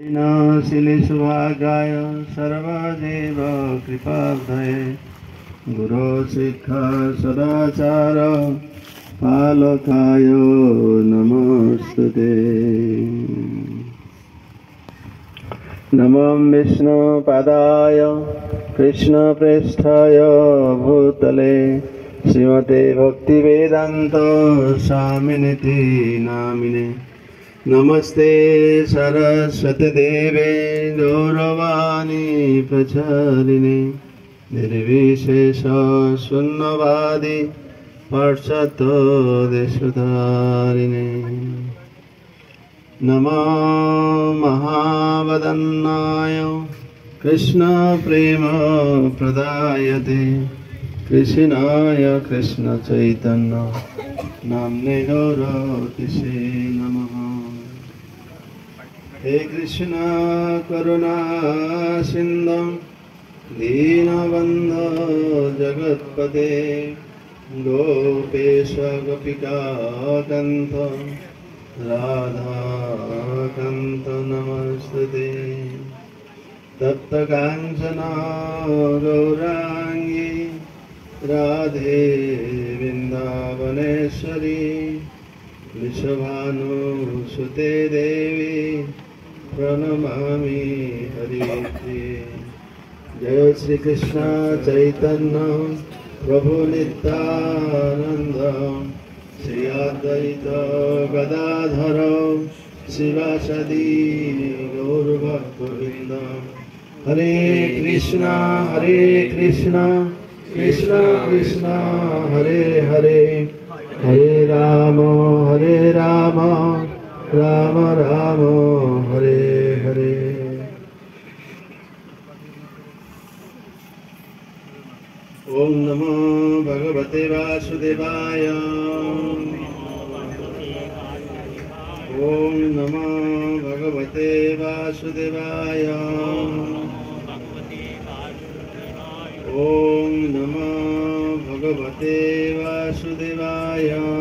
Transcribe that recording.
शिलिसुभागाय सर्वदेव कृपाब्धये गुरो शिक्षा सदाचार पालकाय नमस्तुते। नमो विष्णुपदाय कृष्णप्रेष्ठाय भूतले श्रीमते भक्तिवेदान्त स्वामिनिति नामिने। नमस्ते सरस्वतीदेवे गौरवाणी प्रचारिणे निर्विशेष शून्यवादी पार्षत्वदेशधारिणे नमो महावदन्नाय कृष्णप्रेम प्रदायते कृष्णाय कृष्णचैतन्य। नाम्ने गौरतिषे नमः। हे कृष्ण, करुणा, सिन्धु दीनबन्ध जगत्पते, गोपेश गोपिकाकन्थ राधाकान्त नमस्ते तप्तकाञ्चना गौराङ्गी, राधे, वृन्दावनेश्वरी विश्वभानुसुते देवी प्रणमामि हरिप्रिये जय श्रीकृष्ण चैतन्य प्रभु नित्यानन्द। श्री अद्वैत गदाधर शिवासदि गौरभक्तवृन्द हरे कृष्ण हरे कृष्ण कृष्ण कृष्ण, हरे हरे। हरे राम हरे राम। राम राम, हरे हरे। ॐ नमो भगवते वासुदेवाय। ॐ नमो भगवते वासुदेवाय। ॐ नमो भगवते वासुदेवाय।